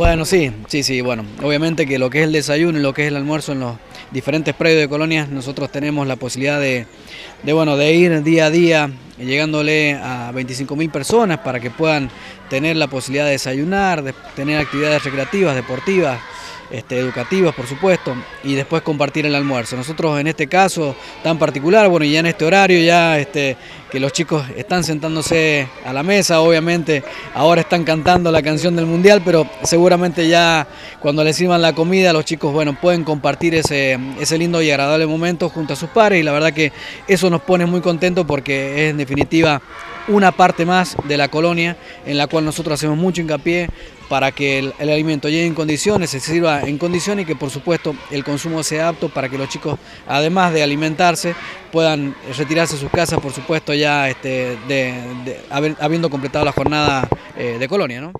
Bueno, sí, sí, sí, bueno, obviamente que lo que es el desayuno y lo que es el almuerzo en los diferentes predios de colonias, nosotros tenemos la posibilidad de, de, bueno, de ir día a día llegándole a 25 mil personas para que puedan tener la posibilidad de desayunar, de tener actividades recreativas, deportivas, este, educativas, por supuesto, y después compartir el almuerzo. Nosotros en este caso tan particular, bueno, ya en este horario, ya este, que los chicos están sentándose a la mesa, obviamente ahora están cantando la canción del Mundial, pero seguramente ya cuando les sirvan la comida, los chicos, bueno, pueden compartir ese, ese lindo y agradable momento junto a sus padres, y la verdad que eso nos pone muy contentos porque es en definitiva una parte más de la colonia en la cual nosotros hacemos mucho hincapié para que el, alimento llegue en condiciones, se sirva en condiciones y que por supuesto el consumo sea apto para que los chicos, además de alimentarse, puedan retirarse a sus casas, por supuesto ya este, de, de, habiendo completado la jornada eh, de colonia. ¿no?